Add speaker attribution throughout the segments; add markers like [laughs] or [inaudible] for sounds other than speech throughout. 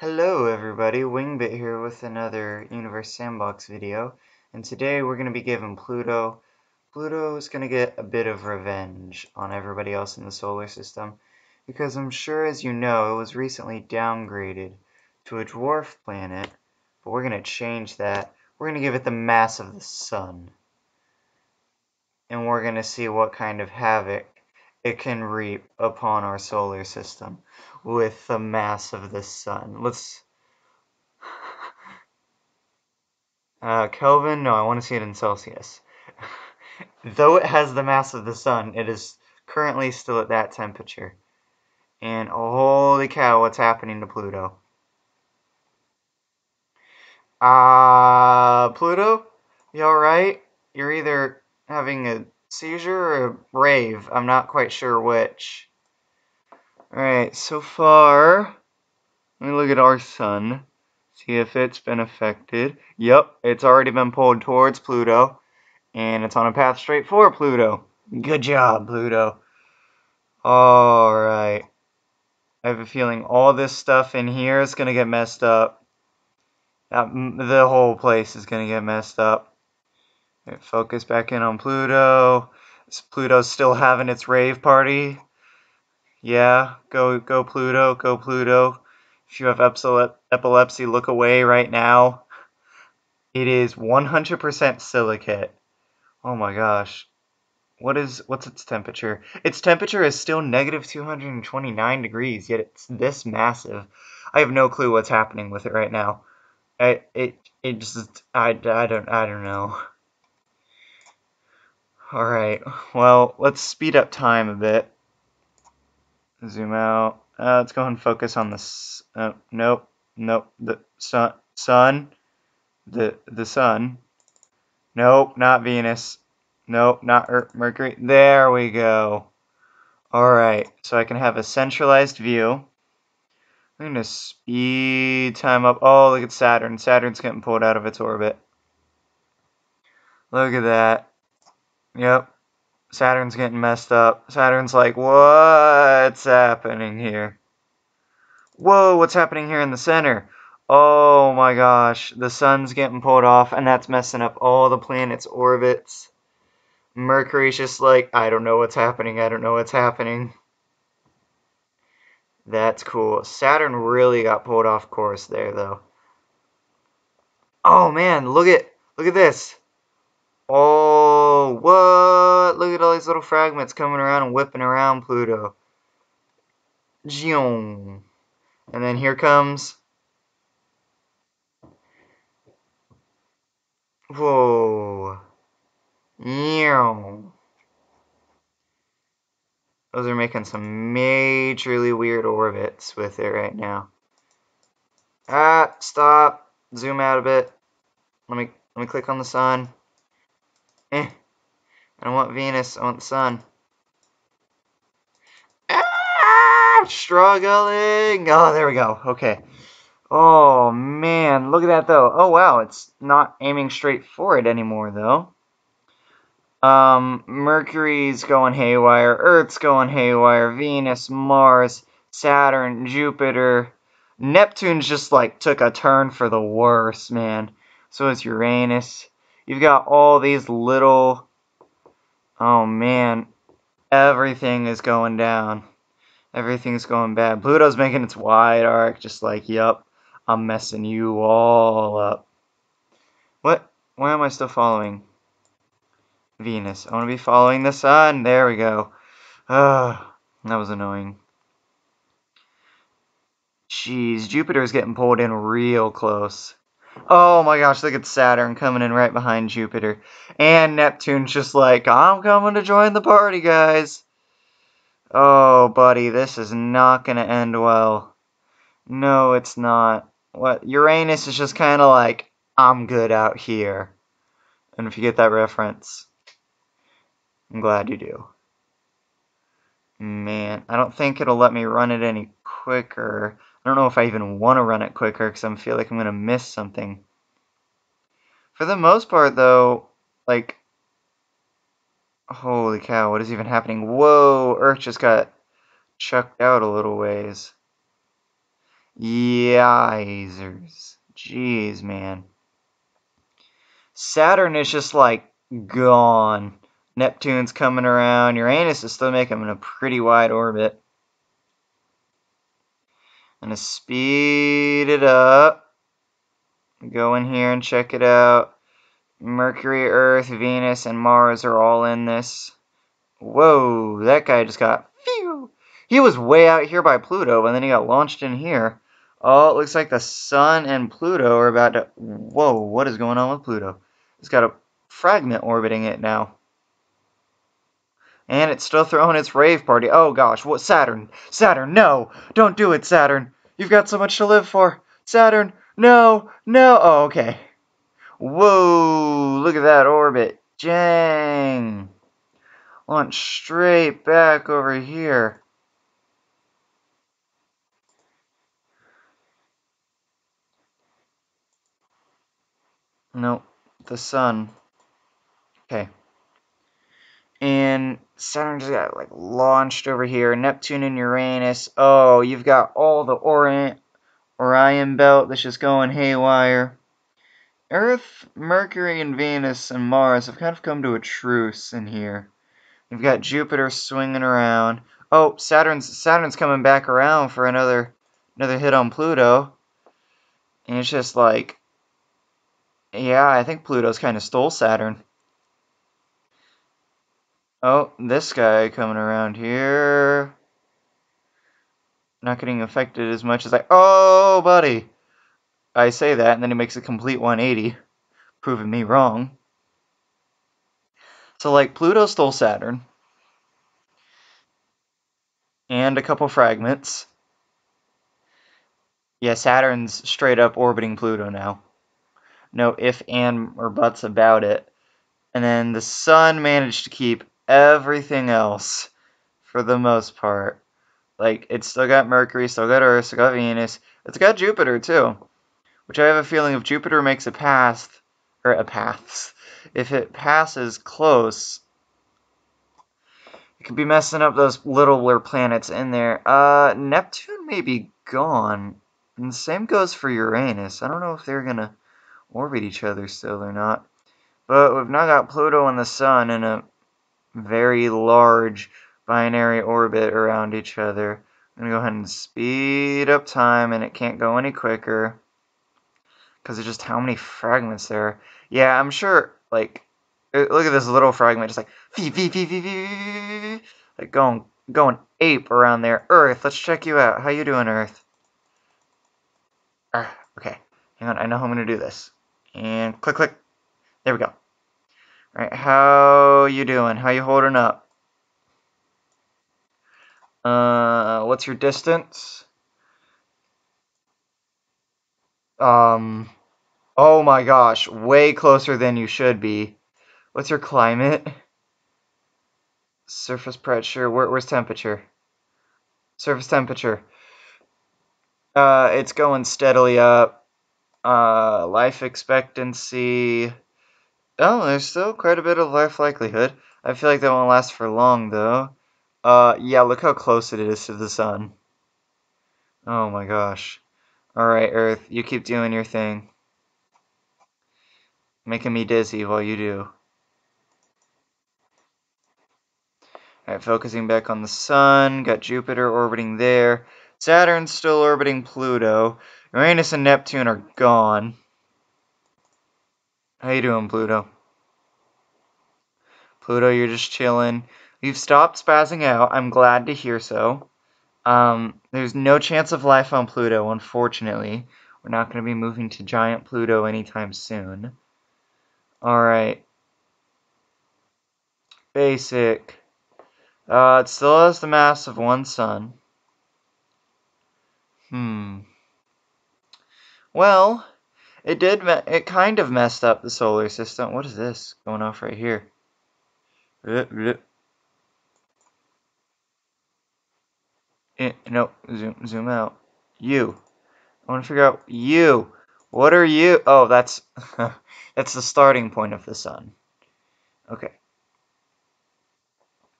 Speaker 1: Hello everybody, Wingbit here with another Universe Sandbox video, and today we're going to be giving Pluto, Pluto is going to get a bit of revenge on everybody else in the solar system, because I'm sure as you know it was recently downgraded to a dwarf planet, but we're going to change that, we're going to give it the mass of the sun, and we're going to see what kind of havoc it can reap upon our solar system with the mass of the sun. Let's. [sighs] Uh, Kelvin? No, I want to see it in Celsius. [laughs] Though it has the mass of the sun, it is currently still at that temperature. And holy cow, what's happening to Pluto? Ah, uh, Pluto? You alright? You're either having a seizure or rave. I'm not quite sure which. Alright, so far, let me look at our sun. See if it's been affected. Yep, it's already been pulled towards Pluto. And it's on a path straight for Pluto. Good job, Pluto. Alright. I have a feeling all this stuff in here is going to get messed up. the whole place is going to get messed up. Focus back in on Pluto. Is Pluto still having its rave party? Yeah, go go Pluto, go Pluto. If you have epilepsy, look away right now. It is 100% silicate. Oh my gosh. What is what's its temperature? Its temperature is still negative 229 degrees, yet it's this massive. I have no clue what's happening with it right now. I it it just I, I don't I don't know. All right. Well, let's speed up time a bit. Zoom out. Uh, let's go and focus on the. Uh, nope, nope. The sun. Sun. The the sun. Nope, not Venus. Nope, not Earth, Mercury. There we go. All right, so I can have a centralized view. I'm gonna speed time up. Oh, look at Saturn. Saturn's getting pulled out of its orbit. Look at that. Yep, Saturn's getting messed up. Saturn's like, what's happening here? Whoa, what's happening here in the center? Oh my gosh, the sun's getting pulled off, and that's messing up all the planets' orbits. Mercury's just like, I don't know what's happening, I don't know what's happening. That's cool. Saturn really got pulled off course there, though. Oh man, look at look at this. Oh, what? Look at all these little fragments coming around and whipping around Pluto. And then here comes... Whoa. Those are making some majorly weird orbits with it right now. Ah, stop. Zoom out a bit. Let me let me click on the sun. Eh. I don't want Venus. I want the sun. Ah, struggling. Oh, there we go. Okay. Oh, man. Look at that, though. Oh, wow. It's not aiming straight for it anymore, though. Um, Mercury's going haywire. Earth's going haywire. Venus, Mars, Saturn, Jupiter. Neptune's just, like, took a turn for the worse, man. So is Uranus. You've got all these little... Oh, man. Everything is going down. Everything's going bad. Pluto's making its wide arc, just like, yup, I'm messing you all up. What? Why am I still following? Venus. I want to be following the sun. There we go. Ugh, [sighs] that was annoying. Jeez, Jupiter's getting pulled in real close. Oh my gosh, look at Saturn coming in right behind Jupiter. And Neptune's just like, I'm coming to join the party, guys. Oh, buddy, this is not going to end well. No, it's not. What Uranus is just kind of like, I'm good out here. And if you get that reference, I'm glad you do. Man, I don't think it'll let me run it any quicker. I don't know if I even want to run it quicker because I feel like I'm going to miss something. For the most part, though, like, holy cow, what is even happening? Whoa, Earth just got chucked out a little ways. Yizers. Jeez, man. Saturn is just like gone. Neptune's coming around. Uranus is still making a pretty wide orbit. I'm going to speed it up. Go in here and check it out. Mercury, Earth, Venus, and Mars are all in this. Whoa, that guy just got... Phew! He was way out here by Pluto, and then he got launched in here. Oh, it looks like the Sun and Pluto are about to... Whoa, what is going on with Pluto? It's got a fragment orbiting it now. And it's still throwing its rave party. Oh gosh, what Saturn? Saturn, no! Don't do it, Saturn! You've got so much to live for! Saturn, no! No! Oh, okay. Whoa! Look at that orbit. Jang! Launch straight back over here. Nope, the sun. Okay. And Saturn just got like launched over here. Neptune and Uranus. Oh, you've got all the Orient Orion belt that's just going haywire. Earth, Mercury, and Venus and Mars have kind of come to a truce in here. You've got Jupiter swinging around. Oh, Saturn's Saturn's coming back around for another another hit on Pluto. And it's just like yeah, I think Pluto's kind of stole Saturn. Oh, this guy coming around here. Not getting affected as much as I... Oh, buddy! I say that, and then he makes a complete 180, proving me wrong. So, like, Pluto stole Saturn. And a couple fragments. Yeah, Saturn's straight up orbiting Pluto now no if and or buts about it. And then the sun managed to keep everything else for the most part. Like it's still got Mercury, still got Earth, still got Venus. It's got Jupiter too. Which I have a feeling if Jupiter makes a pass or a pass, if it passes close, it could be messing up those littler planets in there. Uh Neptune may be gone. And the same goes for Uranus. I don't know if they're gonna orbit each other still or not. But we've now got Pluto and the Sun in a very large binary orbit around each other. I'm going to go ahead and speed up time, and it can't go any quicker. Because of just how many fragments there are. Yeah, I'm sure, like, uh, look at this little fragment, just like, vee, vee, vee, vee, vee, like going, going ape around there. Earth, let's check you out. How you doing, Earth? Uh, okay, hang on, I know how I'm going to do this. And click, click. There we go. All right, how you doing? How you holding up? Uh, what's your distance? Um, oh my gosh, way closer than you should be. What's your climate? Surface pressure, where, where's temperature? Surface temperature. Uh, it's going steadily up. Uh, life expectancy. Oh, there's still quite a bit of life likelihood. I feel like that won't last for long, though. Uh, yeah, look how close it is to the sun. Oh my gosh. Alright, Earth, you keep doing your thing. Making me dizzy while you do. Alright, focusing back on the sun. Got Jupiter orbiting there. Saturn's still orbiting Pluto. Uranus and Neptune are gone. How you doing, Pluto? Pluto, you're just chilling. You've stopped spazzing out. I'm glad to hear so. Um, there's no chance of life on Pluto, unfortunately. We're not going to be moving to giant Pluto anytime soon. Alright. Basic. Uh, it still has the mass of one sun. Hmm. Well, it did. It kind of messed up the solar system. What is this going off right here? It, eh, no, zoom, zoom out. You. I want to figure out you. What are you? Oh, that's [laughs] that's the starting point of the sun. Okay.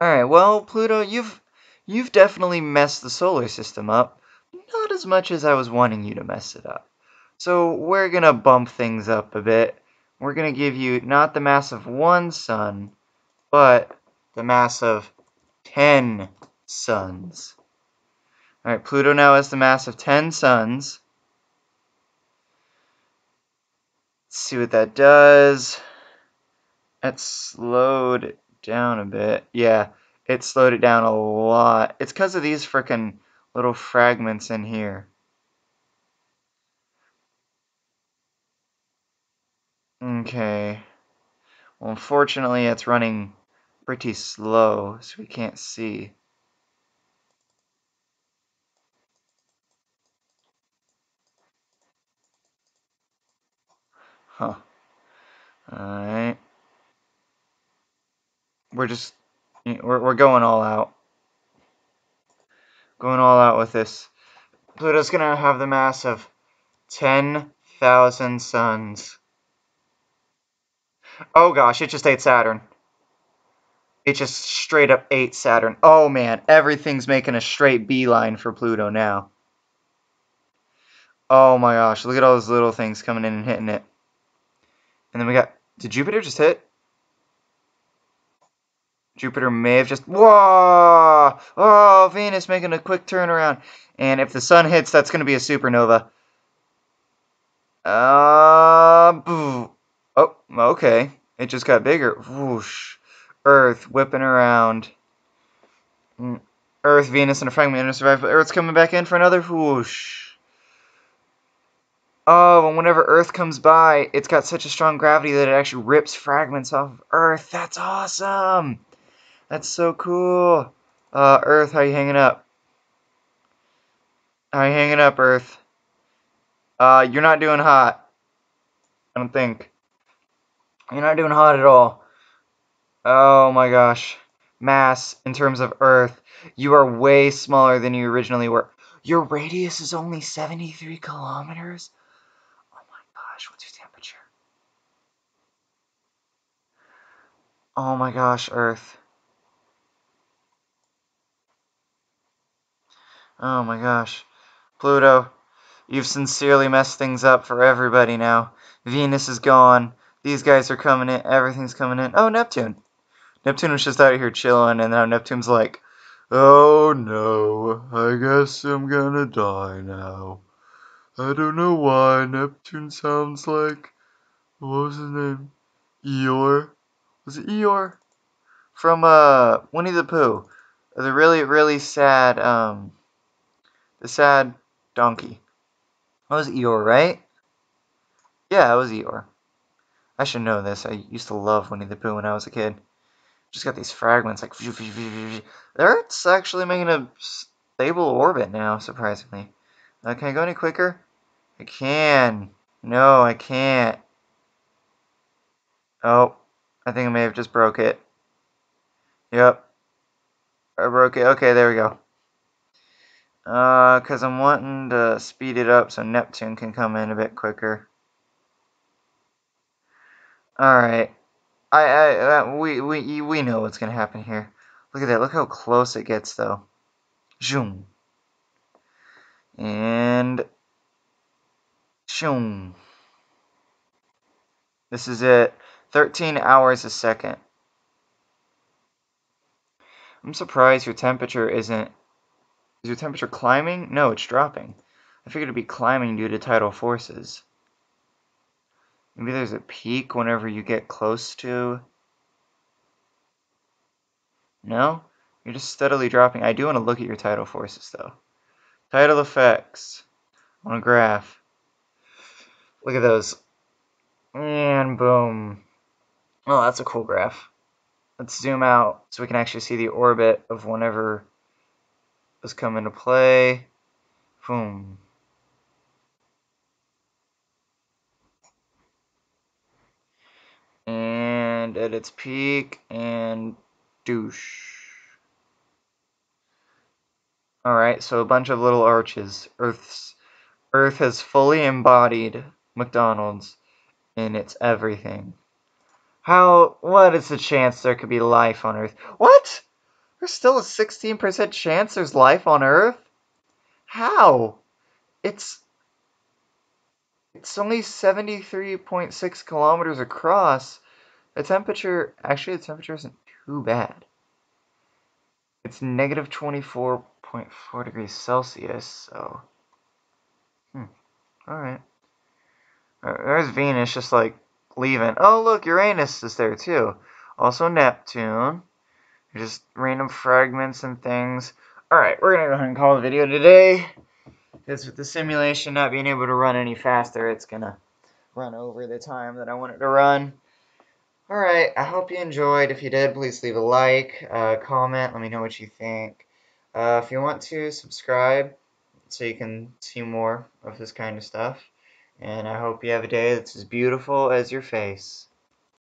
Speaker 1: All right. Well, Pluto, you've you've definitely messed the solar system up. Not as much as I was wanting you to mess it up. So we're going to bump things up a bit. We're going to give you not the mass of one sun, but the mass of 10 suns. All right, Pluto now has the mass of 10 suns. Let's see what that does. It slowed down a bit. Yeah, it slowed it down a lot. It's because of these freaking little fragments in here. Okay. Well, unfortunately, it's running pretty slow, so we can't see. Huh. Alright. We're just... We're, we're going all out. Going all out with this. Pluto's gonna have the mass of 10,000 suns. Oh gosh, it just ate Saturn. It just straight up ate Saturn. Oh man, everything's making a straight beeline for Pluto now. Oh my gosh, look at all those little things coming in and hitting it. And then we got, did Jupiter just hit? Jupiter may have just, whoa! Oh, Venus making a quick turnaround. And if the sun hits, that's going to be a supernova. Uh, oh, okay. It just got bigger. Whoosh. Earth whipping around. Mm, Earth, Venus, and a fragment to survive, but Earth's coming back in for another whoosh. Oh, and whenever Earth comes by, it's got such a strong gravity that it actually rips fragments off of Earth. That's awesome! That's so cool. Uh, Earth, how you hanging up? How you hanging up, Earth? Uh, you're not doing hot. I don't think. You're not doing hot at all. Oh my gosh. Mass, in terms of Earth, you are way smaller than you originally were. Your radius is only 73 kilometers? Oh my gosh, what's your temperature? Oh my gosh, Earth. Oh my gosh. Pluto, you've sincerely messed things up for everybody now. Venus is gone. These guys are coming in. Everything's coming in. Oh, Neptune. Neptune was just out here chilling, and now Neptune's like, Oh no, I guess I'm gonna die now. I don't know why Neptune sounds like. What was his name? Eeyore? Was it Eeyore? From uh Winnie the Pooh. The really, really sad um the sad donkey. That was Eeyore, right? Yeah, it was Eeyore. I should know this. I used to love Winnie the Pooh when I was a kid. Just got these fragments like Earth's actually making a stable orbit now, surprisingly. Uh, can I go any quicker? I can. No, I can't. Oh, I think I may have just broke it. Yep. I broke it. Okay, there we go. Uh, because I'm wanting to speed it up so Neptune can come in a bit quicker. Alright. I, I, uh, we, we, we know what's to happen here. Look at that. Look how close it gets, though. Zoom. And... Zoom. This is it. 13 hours a second. I'm surprised your temperature isn't is your temperature climbing? No, it's dropping. I figured it'd be climbing due to tidal forces. Maybe there's a peak whenever you get close to... No? You're just steadily dropping. I do want to look at your tidal forces, though. Tidal effects on a graph. Look at those. And boom. Oh, that's a cool graph. Let's zoom out so we can actually see the orbit of whenever Let's come into play. Boom. At its peak, and douche. Alright, so a bunch of little arches. Earth's Earth has fully embodied McDonald's in its everything. How, what is the chance there could be life on Earth? What? There's still a 16% chance there's life on Earth? How? it's it's only 73.6 kilometers across. The temperature, actually the temperature isn't too bad. It's negative 24.4 degrees Celsius, so... Hmm. Alright. There's Venus just like leaving. Oh, look, Uranus is there too. Also Neptune. Just random fragments and things. Alright, we're going to go ahead and call the video today. Because with the simulation not being able to run any faster, it's going to run over the time that I want it to run. Alright, I hope you enjoyed. If you did, please leave a like, uh, comment, let me know what you think. Uh, if you want to, subscribe so you can see more of this kind of stuff. And I hope you have a day that's as beautiful as your face.